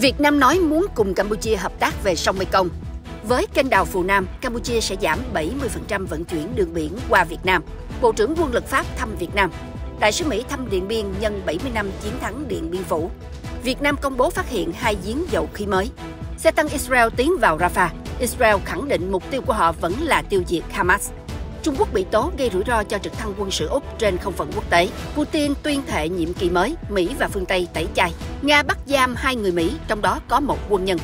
Việt Nam nói muốn cùng Campuchia hợp tác về sông Mekong. Với kênh đào Phù Nam, Campuchia sẽ giảm 70% vận chuyển đường biển qua Việt Nam. Bộ trưởng quân lực Pháp thăm Việt Nam. Đại sứ Mỹ thăm Điện Biên nhân 70 năm chiến thắng Điện Biên Phủ. Việt Nam công bố phát hiện hai giếng dầu khí mới. Xe tăng Israel tiến vào Rafah. Israel khẳng định mục tiêu của họ vẫn là tiêu diệt Hamas. Trung Quốc bị tố gây rủi ro cho trực thăng quân sự Úc trên không phận quốc tế. Putin tuyên thệ nhiệm kỳ mới, Mỹ và phương Tây tẩy chay. Nga bắt giam hai người Mỹ, trong đó có một quân nhân.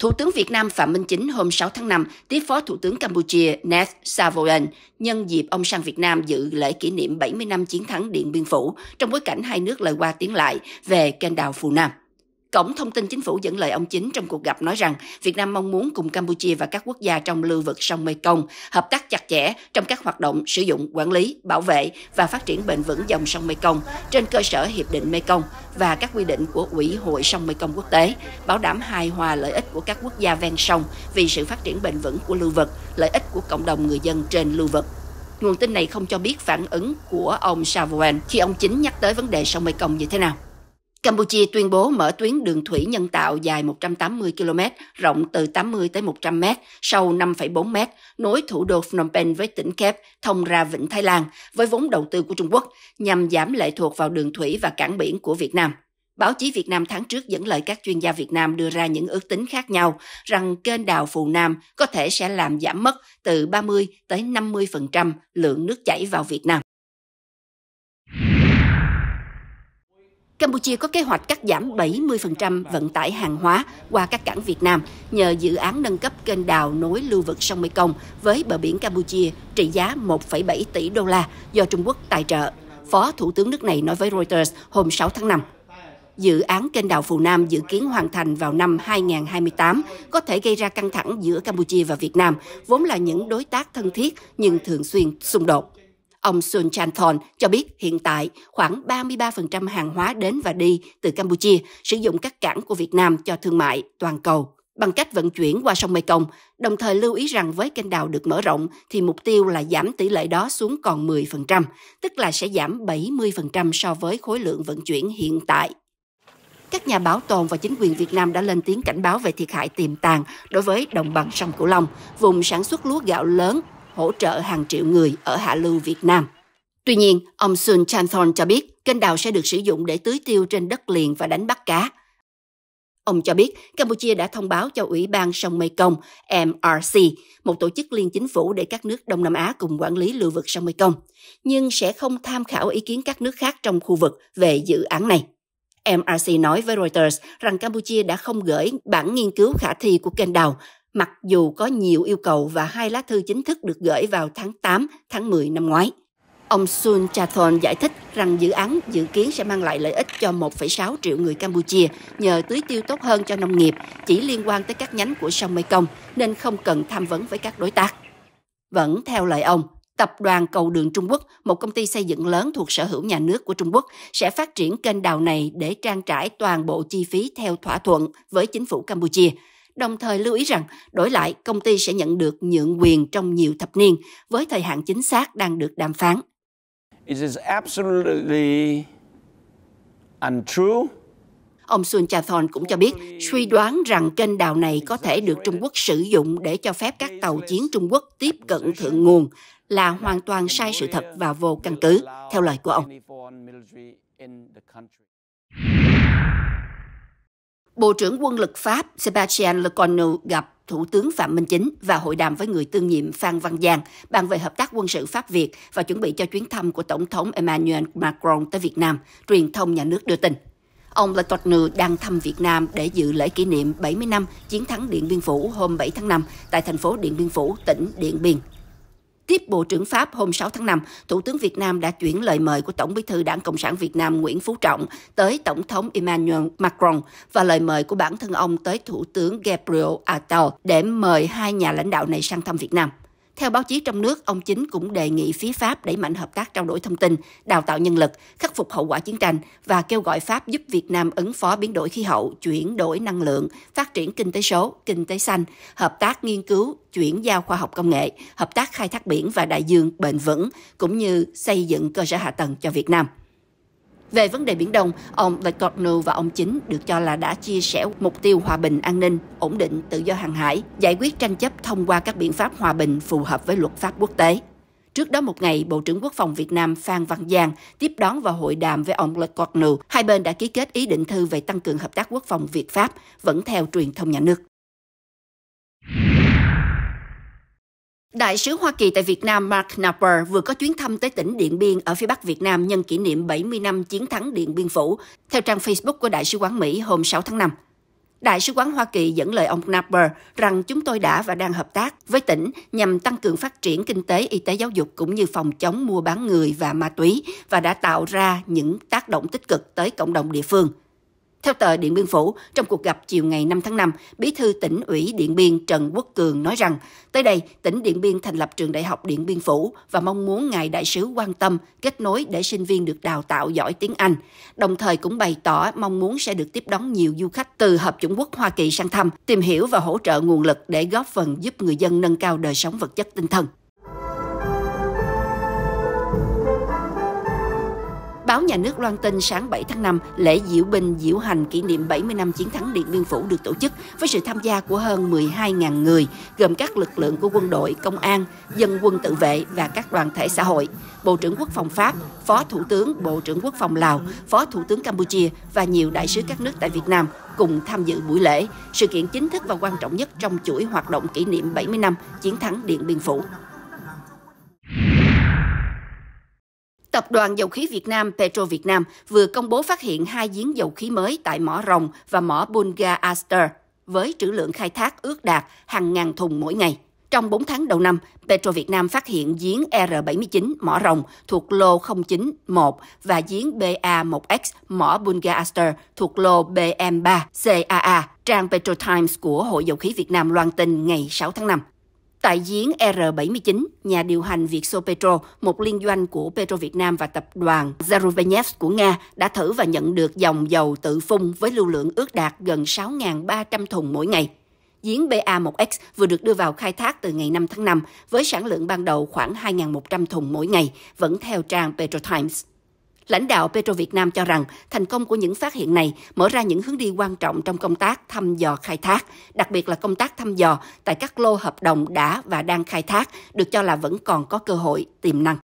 Thủ tướng Việt Nam Phạm Minh Chính hôm 6 tháng 5 tiếp Phó Thủ tướng Campuchia Neth Savoyen nhân dịp ông sang Việt Nam dự lễ kỷ niệm 70 năm chiến thắng Điện Biên Phủ, trong bối cảnh hai nước lời qua tiếng lại về kênh đào Phù Nam. Cổng thông tin chính phủ dẫn lời ông Chính trong cuộc gặp nói rằng Việt Nam mong muốn cùng Campuchia và các quốc gia trong lưu vực sông Mekong hợp tác chặt chẽ trong các hoạt động sử dụng, quản lý, bảo vệ và phát triển bền vững dòng sông Mekong trên cơ sở Hiệp định Mekong và các quy định của Ủy hội sông Mekong quốc tế, bảo đảm hài hòa lợi ích của các quốc gia ven sông vì sự phát triển bền vững của lưu vực, lợi ích của cộng đồng người dân trên lưu vực. Nguồn tin này không cho biết phản ứng của ông Savoen khi ông Chính nhắc tới vấn đề sông Mekong như thế nào. Campuchia tuyên bố mở tuyến đường thủy nhân tạo dài 180 km, rộng từ 80 tới 100 m, sâu 5,4 m, nối thủ đô Phnom Penh với tỉnh Kép, thông ra Vịnh Thái Lan với vốn đầu tư của Trung Quốc nhằm giảm lệ thuộc vào đường thủy và cảng biển của Việt Nam. Báo chí Việt Nam tháng trước dẫn lời các chuyên gia Việt Nam đưa ra những ước tính khác nhau rằng kênh đào Phù Nam có thể sẽ làm giảm mất từ 30 tới 50% lượng nước chảy vào Việt Nam. Campuchia có kế hoạch cắt giảm 70% vận tải hàng hóa qua các cảng Việt Nam nhờ dự án nâng cấp kênh đào nối lưu vực sông Mekong với bờ biển Campuchia trị giá 1,7 tỷ đô la do Trung Quốc tài trợ. Phó Thủ tướng nước này nói với Reuters hôm 6 tháng 5. Dự án kênh đào Phù Nam dự kiến hoàn thành vào năm 2028 có thể gây ra căng thẳng giữa Campuchia và Việt Nam, vốn là những đối tác thân thiết nhưng thường xuyên xung đột. Ông Sun Chanthon cho biết hiện tại khoảng 33% hàng hóa đến và đi từ Campuchia sử dụng các cảng của Việt Nam cho thương mại toàn cầu bằng cách vận chuyển qua sông Mekong, đồng thời lưu ý rằng với kênh đào được mở rộng thì mục tiêu là giảm tỷ lệ đó xuống còn 10%, tức là sẽ giảm 70% so với khối lượng vận chuyển hiện tại. Các nhà bảo tồn và chính quyền Việt Nam đã lên tiếng cảnh báo về thiệt hại tiềm tàng đối với đồng bằng sông Cửu Long, vùng sản xuất lúa gạo lớn hỗ trợ hàng triệu người ở hạ lưu Việt Nam. Tuy nhiên, ông Sun Chanthon cho biết kênh đào sẽ được sử dụng để tưới tiêu trên đất liền và đánh bắt cá. Ông cho biết Campuchia đã thông báo cho Ủy ban sông Mekong MRC, một tổ chức liên chính phủ để các nước Đông Nam Á cùng quản lý lưu vực sông Mekong, nhưng sẽ không tham khảo ý kiến các nước khác trong khu vực về dự án này. MRC nói với Reuters rằng Campuchia đã không gửi bản nghiên cứu khả thi của kênh đào mặc dù có nhiều yêu cầu và hai lá thư chính thức được gửi vào tháng 8, tháng 10 năm ngoái. Ông Sun Chathon giải thích rằng dự án dự kiến sẽ mang lại lợi ích cho 1,6 triệu người Campuchia nhờ tưới tiêu tốt hơn cho nông nghiệp, chỉ liên quan tới các nhánh của sông Mekong nên không cần tham vấn với các đối tác. Vẫn theo lời ông, Tập đoàn Cầu đường Trung Quốc, một công ty xây dựng lớn thuộc sở hữu nhà nước của Trung Quốc, sẽ phát triển kênh đào này để trang trải toàn bộ chi phí theo thỏa thuận với chính phủ Campuchia – đồng thời lưu ý rằng đổi lại công ty sẽ nhận được nhượng quyền trong nhiều thập niên với thời hạn chính xác đang được đàm phán. It is absolutely untrue. Ông Sun Chathon cũng cho biết suy đoán rằng kênh đào này có thể được Trung Quốc sử dụng để cho phép các tàu chiến Trung Quốc tiếp cận thượng nguồn là hoàn toàn sai sự thật và vô căn cứ, theo lời của ông. Bộ trưởng quân lực Pháp Sebastian Lecornu gặp Thủ tướng Phạm Minh Chính và hội đàm với người tương nhiệm Phan Văn Giang bàn về hợp tác quân sự Pháp-Việt và chuẩn bị cho chuyến thăm của Tổng thống Emmanuel Macron tới Việt Nam, truyền thông nhà nước đưa tin. Ông Lecornu đang thăm Việt Nam để dự lễ kỷ niệm 70 năm chiến thắng Điện Biên Phủ hôm 7 tháng 5 tại thành phố Điện Biên Phủ, tỉnh Điện Biên. Tiếp Bộ trưởng Pháp hôm 6 tháng 5, Thủ tướng Việt Nam đã chuyển lời mời của Tổng bí thư Đảng Cộng sản Việt Nam Nguyễn Phú Trọng tới Tổng thống Emmanuel Macron và lời mời của bản thân ông tới Thủ tướng Gabriel Attal để mời hai nhà lãnh đạo này sang thăm Việt Nam. Theo báo chí trong nước, ông Chính cũng đề nghị phía Pháp đẩy mạnh hợp tác trao đổi thông tin, đào tạo nhân lực, khắc phục hậu quả chiến tranh và kêu gọi Pháp giúp Việt Nam ứng phó biến đổi khí hậu, chuyển đổi năng lượng, phát triển kinh tế số, kinh tế xanh, hợp tác nghiên cứu, chuyển giao khoa học công nghệ, hợp tác khai thác biển và đại dương bền vững, cũng như xây dựng cơ sở hạ tầng cho Việt Nam. Về vấn đề Biển Đông, ông Lecornu và ông Chính được cho là đã chia sẻ mục tiêu hòa bình, an ninh, ổn định, tự do hàng hải, giải quyết tranh chấp thông qua các biện pháp hòa bình phù hợp với luật pháp quốc tế. Trước đó một ngày, Bộ trưởng Quốc phòng Việt Nam Phan Văn Giang tiếp đón và hội đàm với ông Lecornu. Hai bên đã ký kết ý định thư về tăng cường hợp tác quốc phòng Việt-Pháp, vẫn theo truyền thông nhà nước. Đại sứ Hoa Kỳ tại Việt Nam Mark Napper vừa có chuyến thăm tới tỉnh Điện Biên ở phía Bắc Việt Nam nhân kỷ niệm 70 năm chiến thắng Điện Biên Phủ, theo trang Facebook của Đại sứ quán Mỹ hôm 6 tháng 5. Đại sứ quán Hoa Kỳ dẫn lời ông Napper rằng chúng tôi đã và đang hợp tác với tỉnh nhằm tăng cường phát triển kinh tế, y tế giáo dục cũng như phòng chống mua bán người và ma túy và đã tạo ra những tác động tích cực tới cộng đồng địa phương. Theo tờ Điện Biên Phủ, trong cuộc gặp chiều ngày 5 tháng 5, Bí thư tỉnh ủy Điện Biên Trần Quốc Cường nói rằng, tới đây, tỉnh Điện Biên thành lập trường đại học Điện Biên Phủ và mong muốn Ngài Đại sứ quan tâm, kết nối để sinh viên được đào tạo giỏi tiếng Anh. Đồng thời cũng bày tỏ mong muốn sẽ được tiếp đón nhiều du khách từ Hợp chủng quốc Hoa Kỳ sang thăm, tìm hiểu và hỗ trợ nguồn lực để góp phần giúp người dân nâng cao đời sống vật chất tinh thần. Báo Nhà nước loan tin sáng 7 tháng 5, lễ diễu binh diễu hành kỷ niệm 70 năm chiến thắng Điện Biên Phủ được tổ chức với sự tham gia của hơn 12.000 người, gồm các lực lượng của quân đội, công an, dân quân tự vệ và các đoàn thể xã hội. Bộ trưởng Quốc phòng Pháp, Phó Thủ tướng Bộ trưởng Quốc phòng Lào, Phó Thủ tướng Campuchia và nhiều đại sứ các nước tại Việt Nam cùng tham dự buổi lễ, sự kiện chính thức và quan trọng nhất trong chuỗi hoạt động kỷ niệm 70 năm chiến thắng Điện Biên Phủ. Tập đoàn Dầu khí Việt Nam Petro Việt Nam vừa công bố phát hiện hai giếng dầu khí mới tại mỏ Rồng và mỏ Bunga Aster với trữ lượng khai thác ước đạt hàng ngàn thùng mỗi ngày. Trong 4 tháng đầu năm, Petro Việt Nam phát hiện giếng R79 mỏ rồng thuộc lô 091 và giếng BA1X mỏ Bunga Aster thuộc lô BM3 CAA. Trang Petro Times của Hội Dầu khí Việt Nam loan tin ngày 6 tháng 5. Tại giếng R79, nhà điều hành Vietso Petro, một liên doanh của Petro Việt Nam và tập đoàn Zaruvenev của Nga đã thử và nhận được dòng dầu tự phun với lưu lượng ước đạt gần 6.300 thùng mỗi ngày. Giếng BA1X vừa được đưa vào khai thác từ ngày 5 tháng 5 với sản lượng ban đầu khoảng 2.100 thùng mỗi ngày, vẫn theo trang Petro Times. Lãnh đạo Petro Việt Nam cho rằng thành công của những phát hiện này mở ra những hướng đi quan trọng trong công tác thăm dò khai thác, đặc biệt là công tác thăm dò tại các lô hợp đồng đã và đang khai thác được cho là vẫn còn có cơ hội tiềm năng.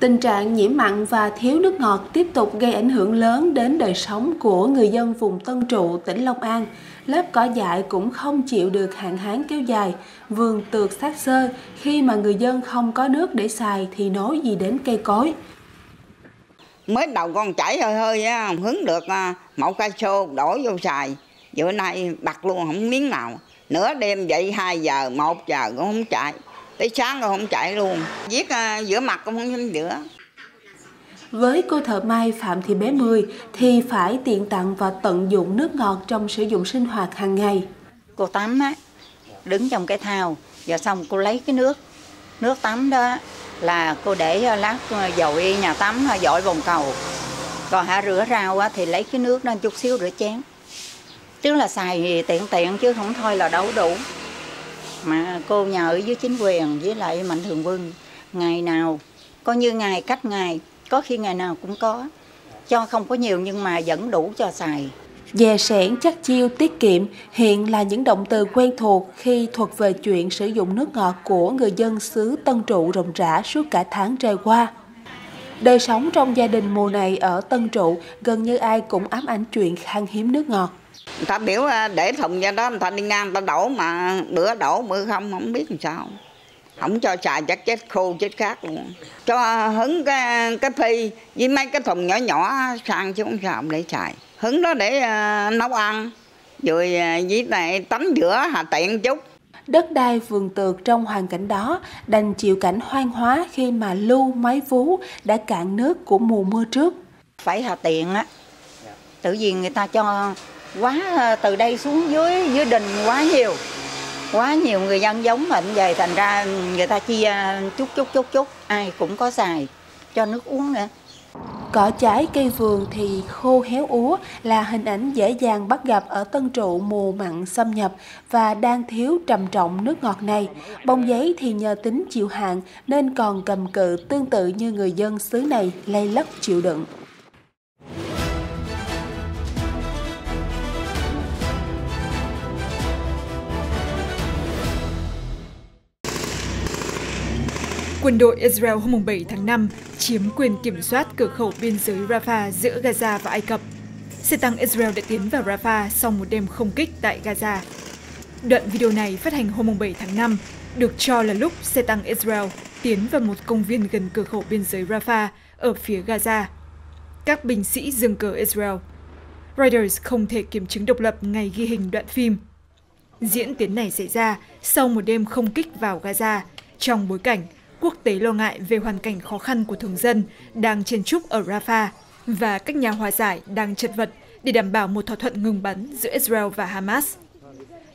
Tình trạng nhiễm mặn và thiếu nước ngọt tiếp tục gây ảnh hưởng lớn đến đời sống của người dân vùng Tân Trụ, tỉnh Long An. Lớp cỏ dại cũng không chịu được hạn hán kéo dài, vườn tược sát sơ, khi mà người dân không có nước để xài thì nói gì đến cây cối. Mới đầu con chảy hơi hơi á, hứng được một cây xô đổ vô xài. Bữa nay bật luôn không miếng nào. Nửa đêm dậy 2 giờ, 1 giờ cũng không chạy tới sáng rồi không chạy luôn viết uh, giữa mặt cũng không dám giữa với cô thợ may Phạm Thị Bé Mười thì phải tiện tặng và tận dụng nước ngọt trong sử dụng sinh hoạt hàng ngày. Cô tắm á, đứng trong cái thao, giờ xong cô lấy cái nước, nước tắm đó là cô để ờ, lát ờ, dội nhà tắm dội vòng cầu. Còn hạ rửa rau á, thì lấy cái nước đó chút xíu rửa chén. Chứ là xài tiện tiện chứ không thôi là đâu đủ mà cô nhờ với chính quyền với lại mạnh thường quân. Ngày nào coi như ngày cách ngày có khi ngày nào cũng có. Cho không có nhiều nhưng mà vẫn đủ cho xài. Dè sẻn, chắc chiêu, tiết kiệm hiện là những động từ quen thuộc khi thuật về chuyện sử dụng nước ngọt của người dân xứ Tân Trụ rộng rã suốt cả tháng trời qua. Đời sống trong gia đình mùa này ở Tân Trụ gần như ai cũng ám ảnh chuyện khan hiếm nước ngọt người ta biểu à, để thùng ra đó người ta đi ngang người ta đổ mà bữa đổ bữa không không biết làm sao. Không cho xài chắc chết khô chết khác luôn. Cho hứng cái cái phi với mấy cái thùng nhỏ nhỏ sang chứ không sao để xài. Hứng đó để uh, nấu ăn. Rồi uh, với này tắm rửa hà tiện chút. Đất đai vườn tược trong hoàn cảnh đó đành chịu cảnh hoang hóa khi mà lưu máy vú đã cạn nước của mùa mưa trước. Phải hà tiện á, tự vì người ta cho quá ờ, từ đây xuống dưới dưới đình quá nhiều quá nhiều người dân giống mình về thành ra người ta chia ờ, chút chút chút chút, ai cũng có xài, cho nước uống nữa Cỏ trái cây vườn thì khô héo úa là hình ảnh dễ dàng bắt gặp ở Tân Trụ mùa mặn xâm nhập và đang thiếu trầm trọng nước ngọt này. Bông giấy thì nhờ tính chịu hạn nên còn cầm cự tương tự như người dân xứ này lay lất chịu đựng. Quân đội Israel hôm 7 tháng 5 chiếm quyền kiểm soát cửa khẩu biên giới Rafah giữa Gaza và Ai Cập. Xe tăng Israel đã tiến vào Rafah sau một đêm không kích tại Gaza. Đoạn video này phát hành hôm 7 tháng 5 được cho là lúc xe tăng Israel tiến vào một công viên gần cửa khẩu biên giới Rafah ở phía Gaza. Các binh sĩ dừng cờ Israel. Reuters không thể kiểm chứng độc lập ngày ghi hình đoạn phim. Diễn tiến này xảy ra sau một đêm không kích vào Gaza trong bối cảnh quốc tế lo ngại về hoàn cảnh khó khăn của thường dân đang chen chúc ở Rafah và các nhà hòa giải đang chật vật để đảm bảo một thỏa thuận ngừng bắn giữa Israel và Hamas.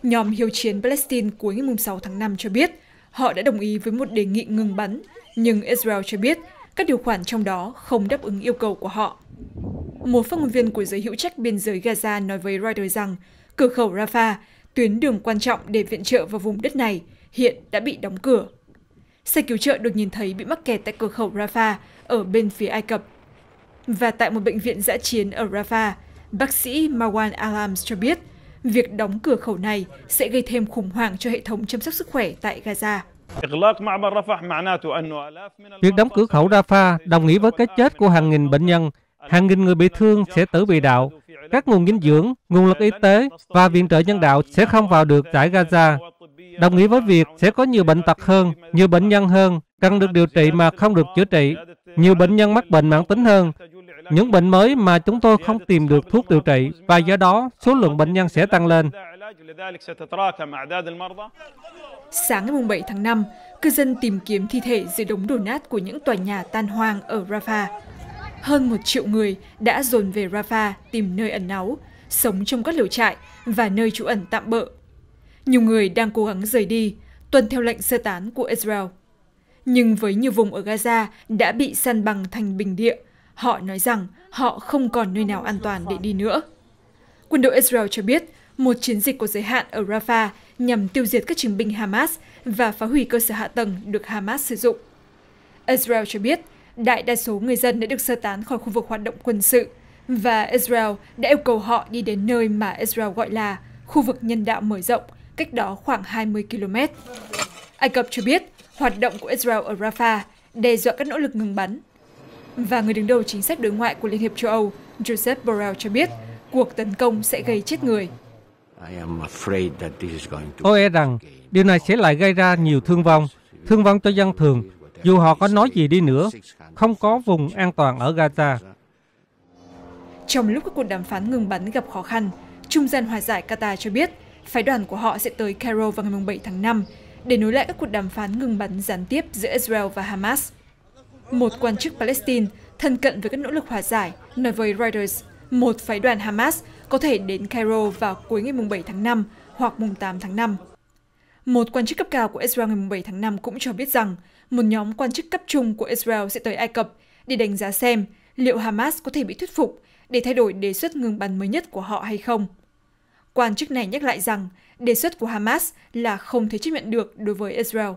Nhóm hiếu chiến Palestine cuối ngày 6 tháng 5 cho biết họ đã đồng ý với một đề nghị ngừng bắn, nhưng Israel cho biết các điều khoản trong đó không đáp ứng yêu cầu của họ. Một phát ngôn viên của giới hữu trách biên giới Gaza nói với Reuters rằng cửa khẩu Rafah, tuyến đường quan trọng để viện trợ vào vùng đất này, hiện đã bị đóng cửa. Xe cứu trợ được nhìn thấy bị mắc kẹt tại cửa khẩu Rafah ở bên phía Ai Cập. Và tại một bệnh viện giã chiến ở Rafah, bác sĩ Marwan Alams cho biết việc đóng cửa khẩu này sẽ gây thêm khủng hoảng cho hệ thống chăm sóc sức khỏe tại Gaza. Việc đóng cửa khẩu Rafah đồng nghĩa với cái chết của hàng nghìn bệnh nhân, hàng nghìn người bị thương sẽ tử bị đạo, các nguồn dinh dưỡng, nguồn lực y tế và viện trợ nhân đạo sẽ không vào được giải Gaza. Đồng nghĩa với việc sẽ có nhiều bệnh tật hơn, nhiều bệnh nhân hơn, cần được điều trị mà không được chữa trị, nhiều bệnh nhân mắc bệnh mãn tính hơn, những bệnh mới mà chúng tôi không tìm được thuốc điều trị và do đó số lượng bệnh nhân sẽ tăng lên. Sáng ngày 7 tháng 5, cư dân tìm kiếm thi thể dưới đống đổ nát của những tòa nhà tan hoang ở Rafah. Hơn một triệu người đã dồn về Rafah tìm nơi ẩn náu, sống trong các lều trại và nơi trú ẩn tạm bỡ nhiều người đang cố gắng rời đi, tuân theo lệnh sơ tán của Israel. Nhưng với nhiều vùng ở Gaza đã bị săn bằng thành bình địa, họ nói rằng họ không còn nơi nào an toàn để đi nữa. Quân đội Israel cho biết một chiến dịch có giới hạn ở Rafah nhằm tiêu diệt các chiến binh Hamas và phá hủy cơ sở hạ tầng được Hamas sử dụng. Israel cho biết đại đa số người dân đã được sơ tán khỏi khu vực hoạt động quân sự và Israel đã yêu cầu họ đi đến nơi mà Israel gọi là khu vực nhân đạo mở rộng cách đó khoảng 20 km. Ai Cập cho biết hoạt động của Israel ở Rafah đe dọa các nỗ lực ngừng bắn. Và người đứng đầu chính sách đối ngoại của Liên hiệp châu Âu Joseph Borrell cho biết cuộc tấn công sẽ gây chết người. Tôi e rằng điều này sẽ lại gây ra nhiều thương vong, thương vong cho dân thường, dù họ có nói gì đi nữa, không có vùng an toàn ở Gaza. Trong lúc các cuộc đàm phán ngừng bắn gặp khó khăn, Trung gian hòa giải Qatar cho biết phái đoàn của họ sẽ tới Cairo vào ngày 7 tháng 5 để nối lại các cuộc đàm phán ngừng bắn gián tiếp giữa Israel và Hamas. Một quan chức Palestine thân cận với các nỗ lực hòa giải nói với Reuters, một phái đoàn Hamas có thể đến Cairo vào cuối ngày 7 tháng 5 hoặc mùng 8 tháng 5. Một quan chức cấp cao của Israel ngày 7 tháng 5 cũng cho biết rằng một nhóm quan chức cấp trung của Israel sẽ tới Ai Cập để đánh giá xem liệu Hamas có thể bị thuyết phục để thay đổi đề xuất ngừng bắn mới nhất của họ hay không. Quan chức này nhắc lại rằng đề xuất của Hamas là không thể chấp nhận được đối với Israel.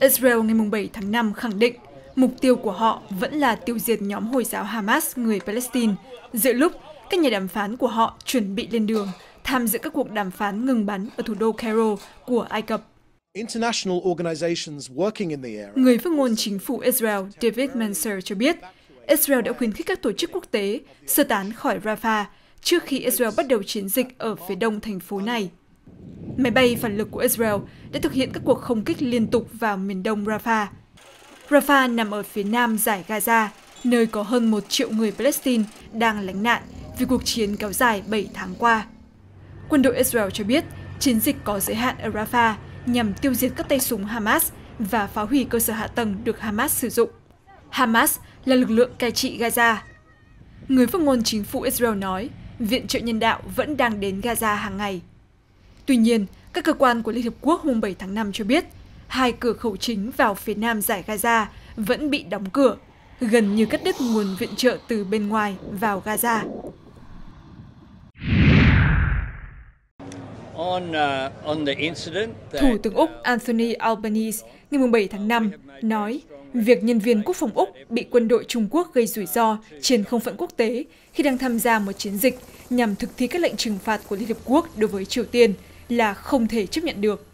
Israel ngày 7 tháng 5 khẳng định mục tiêu của họ vẫn là tiêu diệt nhóm Hồi giáo Hamas người Palestine, giữa lúc các nhà đàm phán của họ chuẩn bị lên đường tham dự các cuộc đàm phán ngừng bắn ở thủ đô Cairo của Ai Cập. Người phát ngôn chính phủ Israel David Mansour cho biết Israel đã khuyến khích các tổ chức quốc tế sơ tán khỏi Rafah trước khi Israel bắt đầu chiến dịch ở phía đông thành phố này. Máy bay phản lực của Israel đã thực hiện các cuộc không kích liên tục vào miền đông Rafah. Rafah nằm ở phía nam giải Gaza, nơi có hơn một triệu người Palestine đang lánh nạn vì cuộc chiến kéo dài 7 tháng qua. Quân đội Israel cho biết chiến dịch có giới hạn ở Rafah nhằm tiêu diệt các tay súng Hamas và phá hủy cơ sở hạ tầng được Hamas sử dụng. Hamas là lực lượng cai trị Gaza. Người phát ngôn chính phủ Israel nói viện trợ nhân đạo vẫn đang đến Gaza hàng ngày. Tuy nhiên, các cơ quan của Liên Hợp Quốc hôm 7 tháng 5 cho biết hai cửa khẩu chính vào phía nam giải Gaza vẫn bị đóng cửa, gần như cắt đứt nguồn viện trợ từ bên ngoài vào Gaza. Thủ tướng Úc Anthony Albanese ngày 7 tháng 5 nói việc nhân viên quốc phòng Úc bị quân đội Trung Quốc gây rủi ro trên không phận quốc tế khi đang tham gia một chiến dịch nhằm thực thi các lệnh trừng phạt của Liên Hợp Quốc đối với Triều Tiên là không thể chấp nhận được.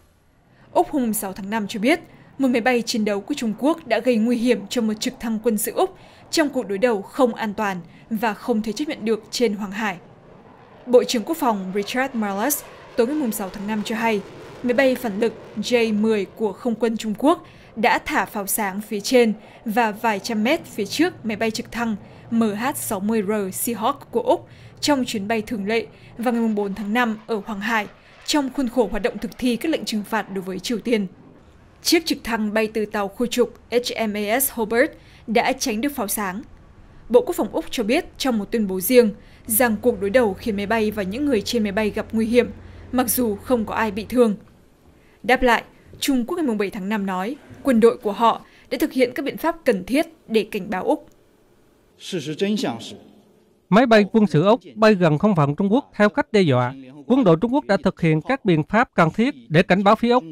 Úc hôm 6 tháng 5 cho biết, một máy bay chiến đấu của Trung Quốc đã gây nguy hiểm cho một trực thăng quân sự Úc trong cuộc đối đầu không an toàn và không thể chấp nhận được trên Hoàng Hải. Bộ trưởng Quốc phòng Richard Marles tối ngày 6 tháng 5 cho hay, máy bay phản lực J-10 của không quân Trung Quốc đã thả pháo sáng phía trên và vài trăm mét phía trước máy bay trực thăng MH-60R Seahawk của Úc trong chuyến bay thường lệ vào ngày 4 tháng 5 ở Hoàng Hải trong khuôn khổ hoạt động thực thi các lệnh trừng phạt đối với Triều Tiên. Chiếc trực thăng bay từ tàu khu trục HMAS Hobart đã tránh được pháo sáng. Bộ Quốc phòng Úc cho biết trong một tuyên bố riêng rằng cuộc đối đầu khiến máy bay và những người trên máy bay gặp nguy hiểm, mặc dù không có ai bị thương. Đáp lại, Trung Quốc ngày 7 tháng 5 nói quân đội của họ đã thực hiện các biện pháp cần thiết để cảnh báo Úc. Máy bay quân sự Úc bay gần không phận Trung Quốc theo cách đe dọa. Quân đội Trung Quốc đã thực hiện các biện pháp cần thiết để cảnh báo phía Úc.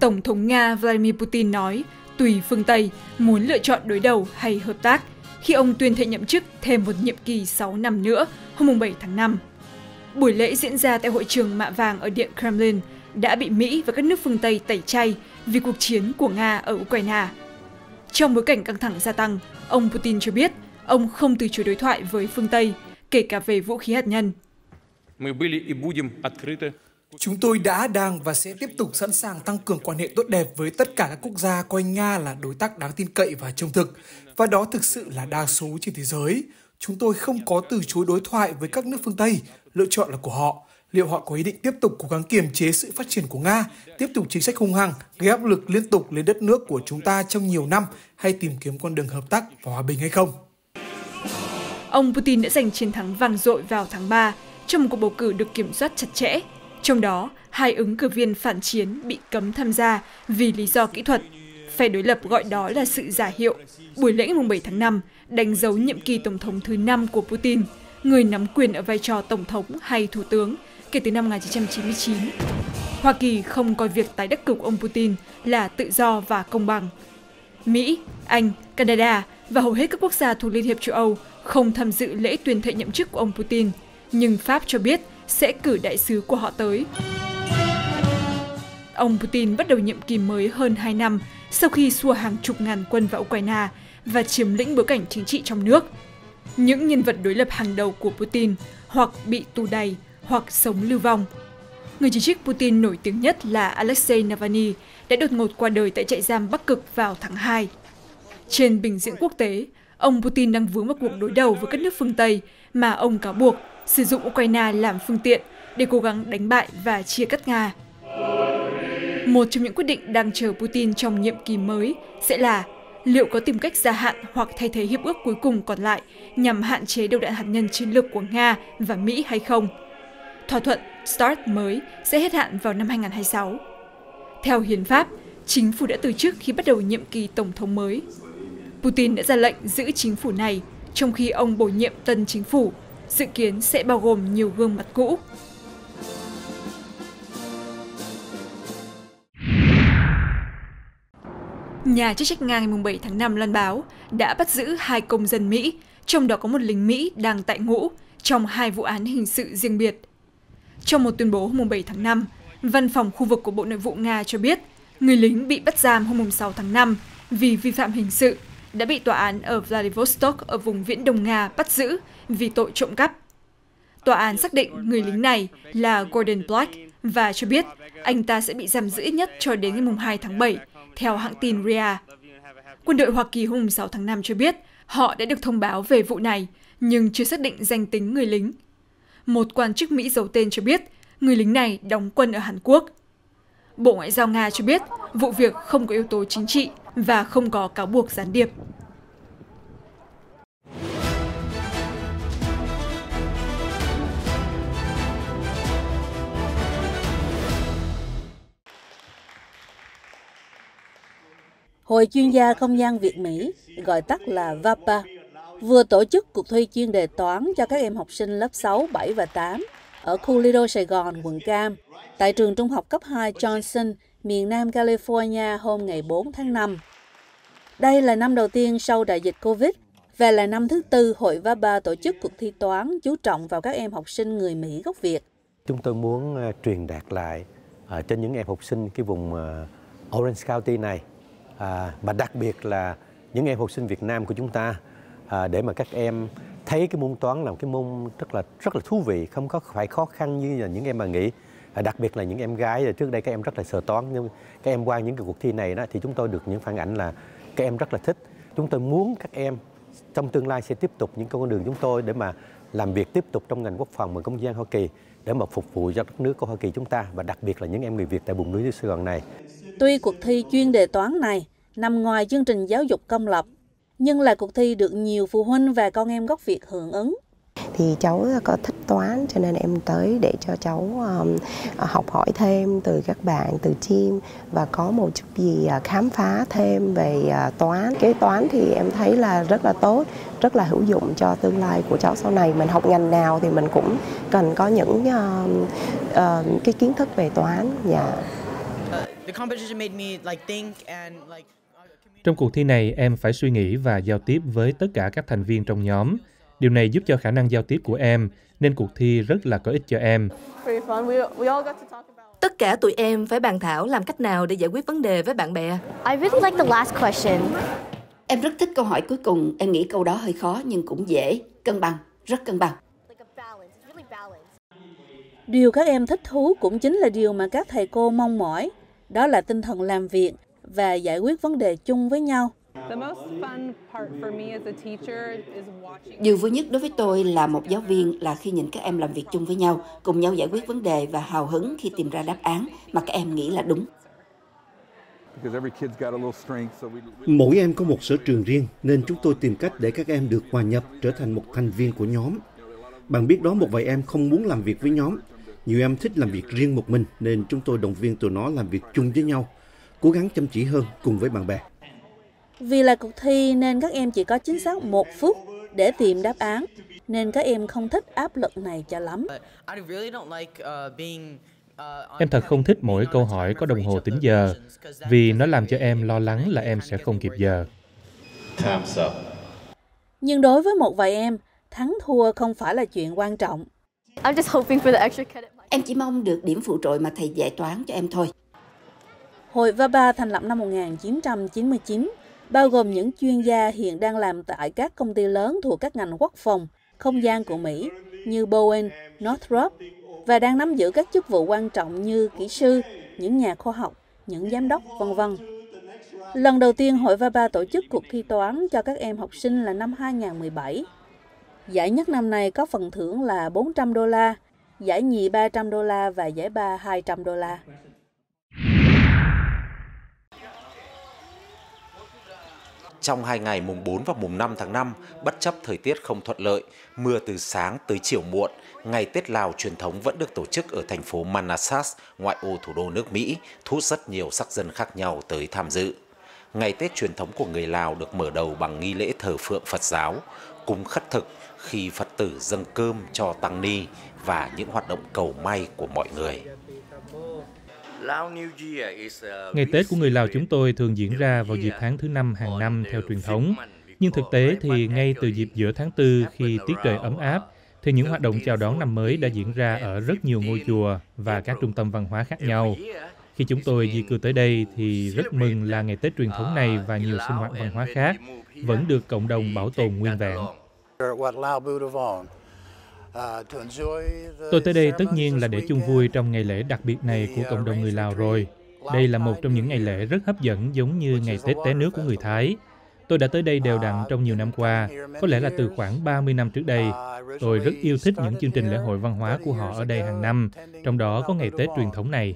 Tổng thống Nga Vladimir Putin nói tùy phương Tây muốn lựa chọn đối đầu hay hợp tác khi ông tuyên thệ nhậm chức thêm một nhiệm kỳ 6 năm nữa hôm 7 tháng 5. Buổi lễ diễn ra tại hội trường Mạ Vàng ở Điện Kremlin đã bị Mỹ và các nước phương Tây tẩy chay vì cuộc chiến của Nga ở Ukraine. Trong bối cảnh căng thẳng gia tăng, ông Putin cho biết ông không từ chối đối thoại với phương Tây, kể cả về vũ khí hạt nhân. Chúng tôi đã, đang và sẽ tiếp tục sẵn sàng tăng cường quan hệ tốt đẹp với tất cả các quốc gia coi Nga là đối tác đáng tin cậy và trung thực, và đó thực sự là đa số trên thế giới. Chúng tôi không có từ chối đối thoại với các nước phương Tây, lựa chọn là của họ. Liệu họ có ý định tiếp tục cố gắng kiềm chế sự phát triển của Nga, tiếp tục chính sách hung hăng, gây áp lực liên tục lên đất nước của chúng ta trong nhiều năm, hay tìm kiếm con đường hợp tác và hòa bình hay không? Ông Putin đã giành chiến thắng vang dội vào tháng 3 trong một cuộc bầu cử được kiểm soát chặt chẽ. Trong đó, hai ứng cử viên phản chiến bị cấm tham gia vì lý do kỹ thuật. Phe đối lập gọi đó là sự giả hiệu. Buổi lễ ngày 7 tháng 5 đánh dấu nhiệm kỳ tổng thống thứ năm của Putin, người nắm quyền ở vai trò tổng thống hay thủ tướng kể từ năm 1999. Hoa Kỳ không coi việc tái đắc cử của ông Putin là tự do và công bằng. Mỹ, Anh, Canada và hầu hết các quốc gia thuộc Liên hiệp châu Âu không tham dự lễ tuyên thệ nhậm chức của ông Putin, nhưng Pháp cho biết sẽ cử đại sứ của họ tới. Ông Putin bắt đầu nhiệm kỳ mới hơn 2 năm sau khi xua hàng chục ngàn quân vào Ukraine và chiếm lĩnh bối cảnh chính trị trong nước. Những nhân vật đối lập hàng đầu của Putin hoặc bị tù đầy hoặc sống lưu vong. Người chỉ trích Putin nổi tiếng nhất là Alexei Navalny đã đột ngột qua đời tại trại giam Bắc Cực vào tháng 2. Trên bình diện quốc tế, ông Putin đang vướng vào cuộc đối đầu với các nước phương Tây mà ông cáo buộc sử dụng Ukraine làm phương tiện để cố gắng đánh bại và chia cắt Nga. Một trong những quyết định đang chờ Putin trong nhiệm kỳ mới sẽ là liệu có tìm cách gia hạn hoặc thay thế hiệp ước cuối cùng còn lại nhằm hạn chế đầu đạn hạt nhân chiến lược của Nga và Mỹ hay không. Thỏa thuận START mới sẽ hết hạn vào năm 2026. Theo hiến pháp, chính phủ đã từ chức khi bắt đầu nhiệm kỳ tổng thống mới. Putin đã ra lệnh giữ chính phủ này, trong khi ông bổ nhiệm tân chính phủ, dự kiến sẽ bao gồm nhiều gương mặt cũ. Nhà chức trách Nga ngày 7 tháng 5 loan báo đã bắt giữ hai công dân Mỹ, trong đó có một lính Mỹ đang tại ngũ trong hai vụ án hình sự riêng biệt. Trong một tuyên bố hôm 7 tháng 5, Văn phòng khu vực của Bộ Nội vụ Nga cho biết người lính bị bắt giam hôm 6 tháng 5 vì vi phạm hình sự đã bị tòa án ở Vladivostok ở vùng viễn đông Nga bắt giữ vì tội trộm cắp. Tòa án xác định người lính này là Gordon Black và cho biết anh ta sẽ bị giam giữ ít nhất cho đến ngày 2 tháng 7, theo hãng tin RIA. Quân đội Hoa Kỳ hôm 6 tháng 5 cho biết họ đã được thông báo về vụ này, nhưng chưa xác định danh tính người lính. Một quan chức Mỹ giấu tên cho biết người lính này đóng quân ở Hàn Quốc. Bộ Ngoại giao Nga cho biết vụ việc không có yếu tố chính trị và không có cáo buộc gián điệp. Hội chuyên gia không gian Việt Mỹ, gọi tắt là VAPA, vừa tổ chức cuộc thi chuyên đề toán cho các em học sinh lớp 6, 7 và 8 ở khu Lido Sài Gòn, quận Cam, tại trường trung học cấp 2 Johnson, miền Nam California hôm ngày 4 tháng 5. Đây là năm đầu tiên sau đại dịch Covid và là năm thứ tư Hội VAPA tổ chức cuộc thi toán chú trọng vào các em học sinh người Mỹ gốc Việt. Chúng tôi muốn uh, truyền đạt lại uh, cho những em học sinh cái vùng uh, Orange County này à, mà đặc biệt là những em học sinh Việt Nam của chúng ta à, để mà các em thấy cái môn toán là một cái môn rất là rất là thú vị không có phải khó khăn như là những em mà nghĩ à, đặc biệt là những em gái trước đây các em rất là sợ toán nhưng các em qua những cái cuộc thi này đó thì chúng tôi được những phản ảnh là các em rất là thích. Chúng tôi muốn các em trong tương lai sẽ tiếp tục những con đường chúng tôi để mà làm việc tiếp tục trong ngành quốc phòng và công dân Hoa Kỳ để mà phục vụ cho đất nước của Hoa Kỳ chúng ta và đặc biệt là những em người Việt tại vùng núi Sài Gòn này. Tuy cuộc thi chuyên đề toán này nằm ngoài chương trình giáo dục công lập, nhưng là cuộc thi được nhiều phụ huynh và con em gốc Việt hưởng ứng. Thì cháu có thích toán cho nên em tới để cho cháu um, học hỏi thêm từ các bạn, từ team và có một chút gì à, khám phá thêm về uh, toán. Cái toán thì em thấy là rất là tốt, rất là hữu dụng cho tương lai của cháu sau này. Mình học ngành nào thì mình cũng cần có những uh, uh, cái kiến thức về toán. Yeah. Trong cuộc thi này, em phải suy nghĩ và giao tiếp với tất cả các thành viên trong nhóm. Điều này giúp cho khả năng giao tiếp của em, nên cuộc thi rất là có ích cho em. Tất cả tụi em phải bàn thảo làm cách nào để giải quyết vấn đề với bạn bè. I really like the last question. Em rất thích câu hỏi cuối cùng. Em nghĩ câu đó hơi khó nhưng cũng dễ. Cân bằng, rất cân bằng. Điều các em thích thú cũng chính là điều mà các thầy cô mong mỏi. Đó là tinh thần làm việc và giải quyết vấn đề chung với nhau. Điều vui nhất đối với tôi là một giáo viên là khi nhìn các em làm việc chung với nhau, cùng nhau giải quyết vấn đề và hào hứng khi tìm ra đáp án mà các em nghĩ là đúng. Mỗi em có một sở trường riêng nên chúng tôi tìm cách để các em được hòa nhập trở thành một thành viên của nhóm. Bạn biết đó một vài em không muốn làm việc với nhóm. Nhiều em thích làm việc riêng một mình nên chúng tôi động viên tụi nó làm việc chung với nhau, cố gắng chăm chỉ hơn cùng với bạn bè. Vì là cuộc thi nên các em chỉ có chính xác một phút để tìm đáp án, nên các em không thích áp lực này cho lắm. Em thật không thích mỗi câu hỏi có đồng hồ tính giờ, vì nó làm cho em lo lắng là em sẽ không kịp giờ. Nhưng đối với một vài em, thắng thua không phải là chuyện quan trọng. Em chỉ mong được điểm phụ trội mà thầy dạy toán cho em thôi. Hội VABA thành lập năm 1999, bao gồm những chuyên gia hiện đang làm tại các công ty lớn thuộc các ngành quốc phòng, không gian của Mỹ như Boeing, Northrop và đang nắm giữ các chức vụ quan trọng như kỹ sư, những nhà khoa học, những giám đốc, vân vân. Lần đầu tiên Hội VABA tổ chức cuộc thi toán cho các em học sinh là năm 2017. Giải nhất năm nay có phần thưởng là 400 đô la, giải nhì 300 đô la và giải ba 200 đô la. Trong hai ngày mùng 4 và mùng 5 tháng 5, bất chấp thời tiết không thuận lợi, mưa từ sáng tới chiều muộn, ngày Tết Lào truyền thống vẫn được tổ chức ở thành phố Manassas, ngoại ô thủ đô nước Mỹ, thu hút rất nhiều sắc dân khác nhau tới tham dự. Ngày Tết truyền thống của người Lào được mở đầu bằng nghi lễ thờ phượng Phật giáo, cúng khất thực khi Phật tử dâng cơm cho tăng ni và những hoạt động cầu may của mọi người. Ngày Tết của người Lào chúng tôi thường diễn ra vào dịp tháng thứ năm hàng năm theo truyền thống. Nhưng thực tế thì ngay từ dịp giữa tháng tư khi tiết trời ấm áp, thì những hoạt động chào đón năm mới đã diễn ra ở rất nhiều ngôi chùa và các trung tâm văn hóa khác nhau. Khi chúng tôi di cư tới đây thì rất mừng là ngày Tết truyền thống này và nhiều sinh hoạt văn hóa khác vẫn được cộng đồng bảo tồn nguyên vẹn. Tôi tới đây tất nhiên là để chung vui trong ngày lễ đặc biệt này của cộng đồng người Lào rồi. Đây là một trong những ngày lễ rất hấp dẫn giống như ngày Tết té nước của người Thái. Tôi đã tới đây đều đặn trong nhiều năm qua, có lẽ là từ khoảng 30 năm trước đây. Tôi rất yêu thích những chương trình lễ hội văn hóa của họ ở đây hàng năm, trong đó có ngày Tết truyền thống này.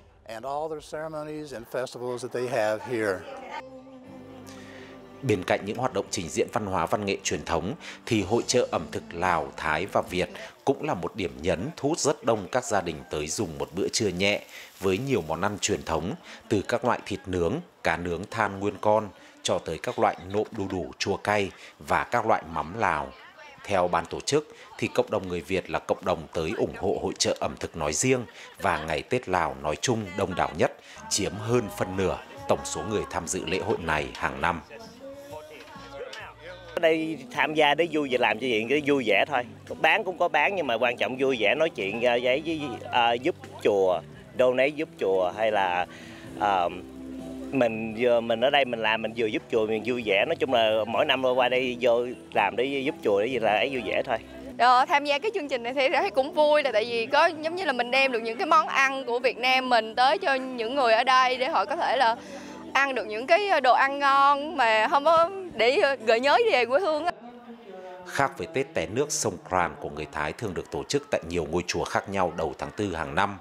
Bên cạnh những hoạt động trình diễn văn hóa văn nghệ truyền thống thì hội trợ ẩm thực Lào, Thái và Việt cũng là một điểm nhấn thu hút rất đông các gia đình tới dùng một bữa trưa nhẹ với nhiều món ăn truyền thống từ các loại thịt nướng, cá nướng than nguyên con cho tới các loại nộm đu đủ chua cay và các loại mắm Lào. Theo ban tổ chức thì cộng đồng người Việt là cộng đồng tới ủng hộ hội trợ ẩm thực nói riêng và ngày Tết Lào nói chung đông đảo nhất, chiếm hơn phân nửa tổng số người tham dự lễ hội này hàng năm. Ở đây tham gia để vui và làm cho chuyện để vui vẻ thôi. Bán cũng có bán nhưng mà quan trọng vui vẻ nói chuyện với, với à, giúp chùa, donate giúp chùa hay là à, mình vừa mình ở đây mình làm mình vừa giúp chùa mình vui vẻ nói chung là mỗi năm qua đây vô làm để giúp chùa để gì là ấy vui vẻ thôi Ờ, tham gia cái chương trình này thì thấy cũng vui là tại vì có giống như là mình đem được những cái món ăn của Việt Nam mình tới cho những người ở đây để họ có thể là ăn được những cái đồ ăn ngon mà không có để ờ, gợi nhớ về quê hương. Khác với Tết té nước sông Kran của người Thái thường được tổ chức tại nhiều ngôi chùa khác nhau đầu tháng 4 hàng năm,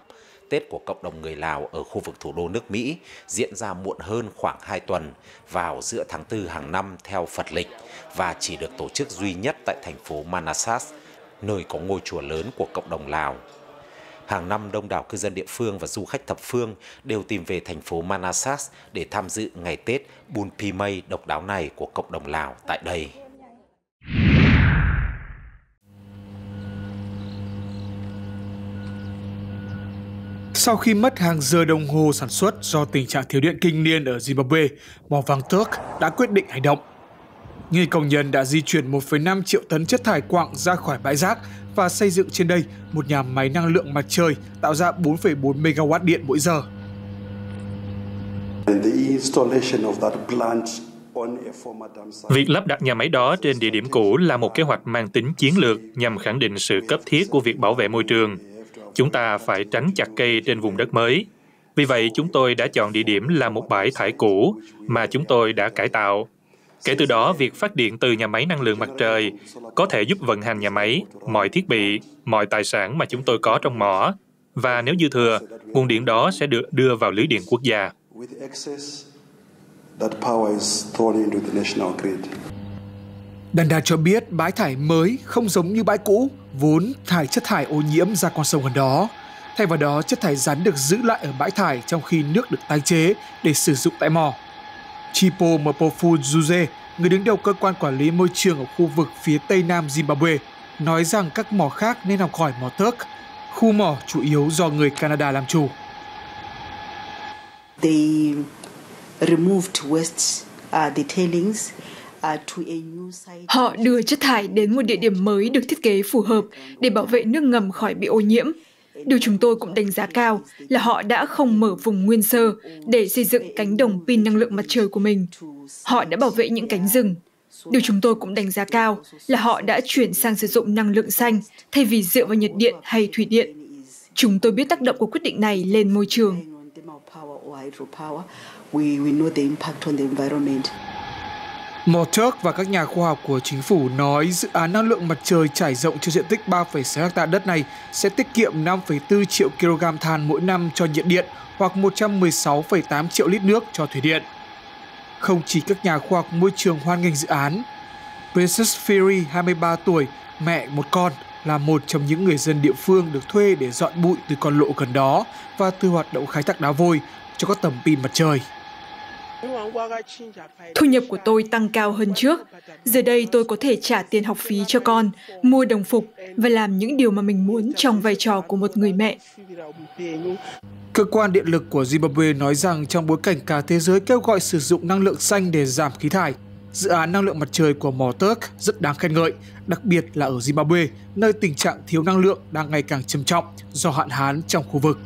Tết của cộng đồng người Lào ở khu vực thủ đô nước Mỹ diễn ra muộn hơn khoảng 2 tuần vào giữa tháng 4 hàng năm theo Phật lịch và chỉ được tổ chức duy nhất tại thành phố Manassas, nơi có ngôi chùa lớn của cộng đồng Lào. Hàng năm đông đảo cư dân địa phương và du khách thập phương đều tìm về thành phố Manassas để tham dự ngày Tết Bun Pimay độc đáo này của cộng đồng Lào tại đây. Sau khi mất hàng giờ đồng hồ sản xuất do tình trạng thiếu điện kinh niên ở Zimbabwe, mỏ vàng Turk đã quyết định hành động. Người công nhân đã di chuyển 1,5 triệu tấn chất thải quặng ra khỏi bãi rác và xây dựng trên đây một nhà máy năng lượng mặt trời tạo ra 4,4 MW điện mỗi giờ. Việc lắp đặt nhà máy đó trên địa điểm cũ là một kế hoạch mang tính chiến lược nhằm khẳng định sự cấp thiết của việc bảo vệ môi trường. Chúng ta phải tránh chặt cây trên vùng đất mới. Vì vậy, chúng tôi đã chọn địa điểm là một bãi thải cũ mà chúng tôi đã cải tạo. Kể từ đó, việc phát điện từ nhà máy năng lượng mặt trời có thể giúp vận hành nhà máy, mọi thiết bị, mọi tài sản mà chúng tôi có trong mỏ. Và nếu dư thừa, nguồn điện đó sẽ được đưa vào lưới điện quốc gia. Đanda cho biết bãi thải mới không giống như bãi cũ, vốn thải chất thải ô nhiễm ra con sông gần đó. Thay vào đó, chất thải rắn được giữ lại ở bãi thải trong khi nước được tái chế để sử dụng tại mỏ. Chipo Mpofu Juze, người đứng đầu cơ quan quản lý môi trường ở khu vực phía tây nam Zimbabwe, nói rằng các mỏ khác nên học hỏi mỏ Turk. Khu mỏ chủ yếu do người Canada làm chủ. They removed waste, uh, the tailings Họ đưa chất thải đến một địa điểm mới được thiết kế phù hợp để bảo vệ nước ngầm khỏi bị ô nhiễm. Điều chúng tôi cũng đánh giá cao là họ đã không mở vùng nguyên sơ để xây dựng cánh đồng pin năng lượng mặt trời của mình. Họ đã bảo vệ những cánh rừng. Điều chúng tôi cũng đánh giá cao là họ đã chuyển sang sử dụng năng lượng xanh thay vì dựa vào nhiệt điện hay thủy điện. Chúng tôi biết tác động của quyết định này lên môi trường. Moturk và các nhà khoa học của chính phủ nói dự án năng lượng mặt trời trải rộng trên diện tích 3,6 ha đất này sẽ tiết kiệm 5,4 triệu kg than mỗi năm cho nhiệt điện hoặc 116,8 triệu lít nước cho thủy điện. Không chỉ các nhà khoa học môi trường hoan nghênh dự án, Princess Fury, 23 tuổi, mẹ một con, là một trong những người dân địa phương được thuê để dọn bụi từ con lộ gần đó và từ hoạt động khai thác đá vôi cho các tấm pin mặt trời. Thu nhập của tôi tăng cao hơn trước. Giờ đây tôi có thể trả tiền học phí cho con, mua đồng phục và làm những điều mà mình muốn trong vai trò của một người mẹ. Cơ quan điện lực của Zimbabwe nói rằng trong bối cảnh cả thế giới kêu gọi sử dụng năng lượng xanh để giảm khí thải, dự án năng lượng mặt trời của mỏ Turk rất đáng khen ngợi, đặc biệt là ở Zimbabwe, nơi tình trạng thiếu năng lượng đang ngày càng trầm trọng do hạn hán trong khu vực.